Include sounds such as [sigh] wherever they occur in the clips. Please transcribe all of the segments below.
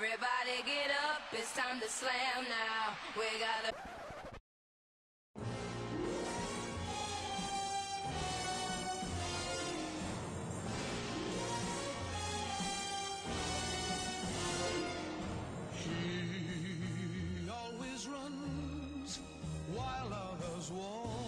Everybody get up, it's time to slam now. We gotta. He always runs while others walk.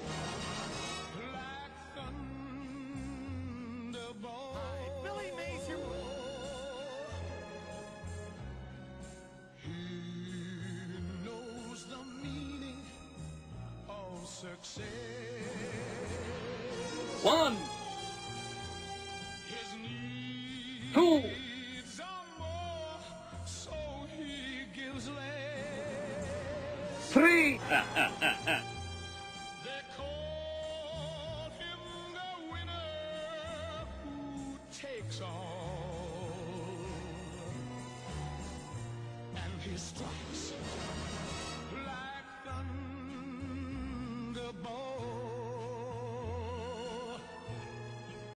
success. One, His needs Two. are more, so he gives less. three. [laughs] They call him the winner who takes all. And he strikes